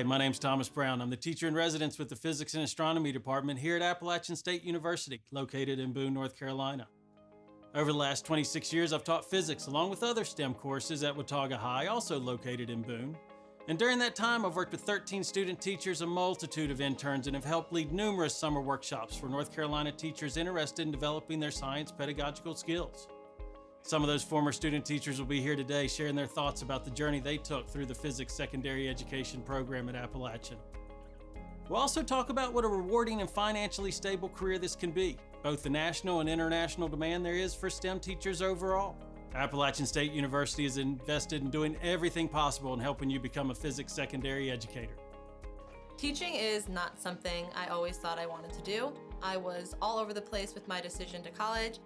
Hi, my name's Thomas Brown. I'm the teacher in residence with the Physics and Astronomy Department here at Appalachian State University, located in Boone, North Carolina. Over the last 26 years, I've taught physics along with other STEM courses at Watauga High, also located in Boone. And during that time, I've worked with 13 student teachers, a multitude of interns, and have helped lead numerous summer workshops for North Carolina teachers interested in developing their science pedagogical skills. Some of those former student teachers will be here today sharing their thoughts about the journey they took through the physics secondary education program at Appalachian. We'll also talk about what a rewarding and financially stable career this can be, both the national and international demand there is for STEM teachers overall. Appalachian State University is invested in doing everything possible in helping you become a physics secondary educator. Teaching is not something I always thought I wanted to do. I was all over the place with my decision to college.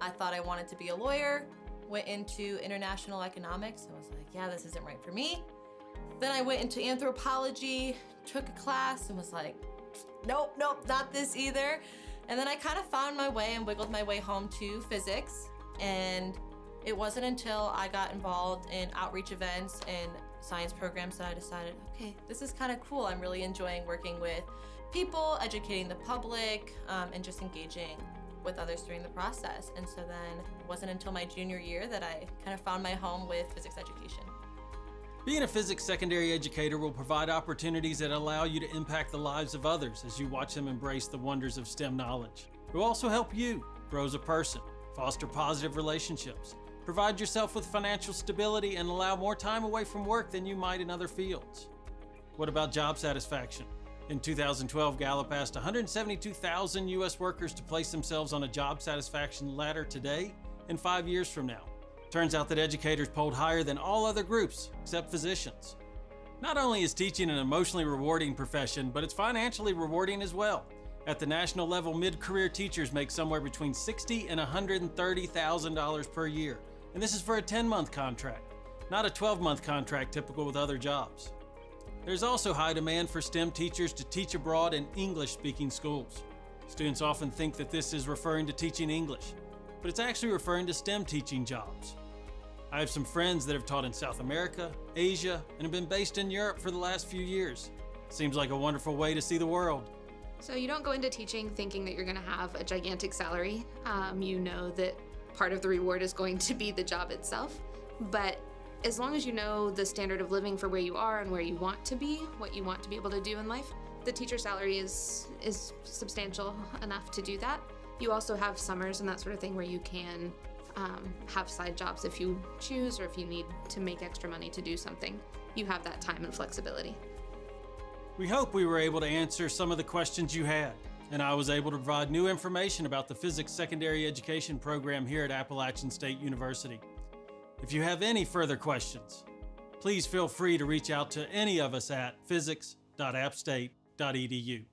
I thought I wanted to be a lawyer, went into international economics. I was like, yeah, this isn't right for me. Then I went into anthropology, took a class, and was like, nope, nope, not this either. And then I kind of found my way and wiggled my way home to physics. And it wasn't until I got involved in outreach events and science programs that I decided, okay, this is kind of cool. I'm really enjoying working with people, educating the public, um, and just engaging with others during the process. And so then it wasn't until my junior year that I kind of found my home with physics education. Being a physics secondary educator will provide opportunities that allow you to impact the lives of others as you watch them embrace the wonders of STEM knowledge. It will also help you grow as a person, foster positive relationships, provide yourself with financial stability, and allow more time away from work than you might in other fields. What about job satisfaction? In 2012, Gallup asked 172,000 U.S. workers to place themselves on a job satisfaction ladder today and five years from now. Turns out that educators polled higher than all other groups, except physicians. Not only is teaching an emotionally rewarding profession, but it's financially rewarding as well. At the national level, mid-career teachers make somewhere between $60 and $130,000 per year, and this is for a 10-month contract, not a 12-month contract typical with other jobs. There's also high demand for STEM teachers to teach abroad in English-speaking schools. Students often think that this is referring to teaching English, but it's actually referring to STEM teaching jobs. I have some friends that have taught in South America, Asia, and have been based in Europe for the last few years. Seems like a wonderful way to see the world. So you don't go into teaching thinking that you're going to have a gigantic salary. Um, you know that part of the reward is going to be the job itself, but as long as you know the standard of living for where you are and where you want to be, what you want to be able to do in life, the teacher salary is is substantial enough to do that. You also have summers and that sort of thing where you can um, have side jobs if you choose or if you need to make extra money to do something. You have that time and flexibility. We hope we were able to answer some of the questions you had, and I was able to provide new information about the physics secondary education program here at Appalachian State University. If you have any further questions, please feel free to reach out to any of us at physics.appstate.edu.